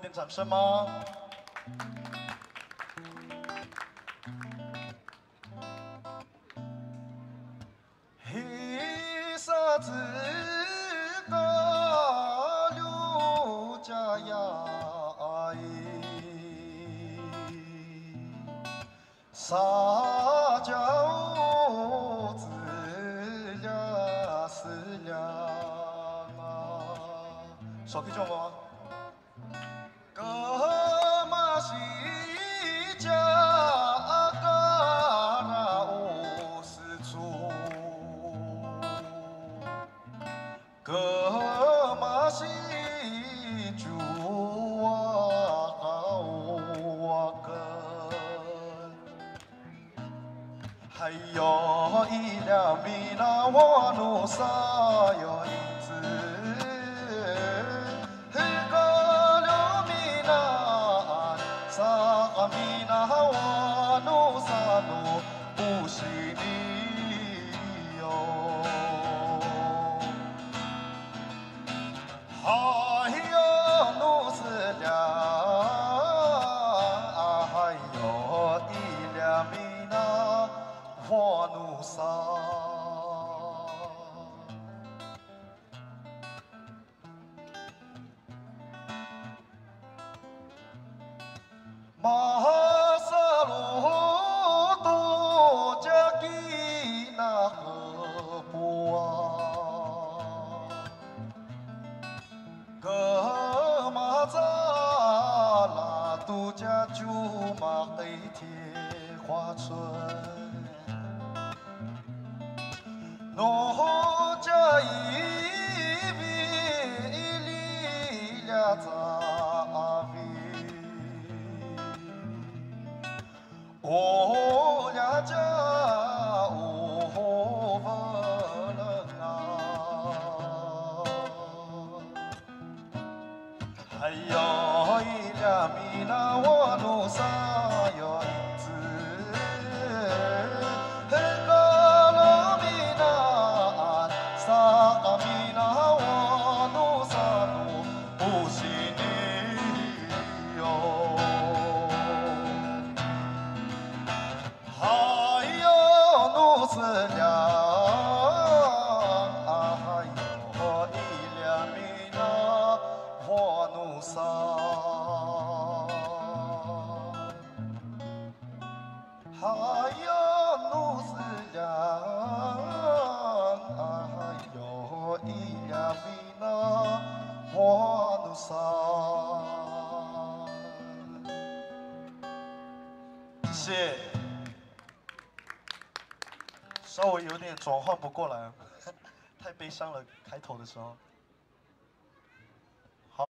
点掌声吗黑色子弹流着呀伊撒娇子呀是了吗手臂转吗 Ke masih jua kau, wakel. 马哈萨鲁都杰吉那河布啊，格玛扎拉都杰珠玛黑铁花村。我家家我本人啊。还一米兰和鲁萨 Sedang, hai Yoh, Ia Mina, wah Nusa. 稍微有点转换不过来 太悲伤了开头的时候。